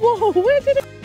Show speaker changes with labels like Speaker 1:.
Speaker 1: Whoa, where did it?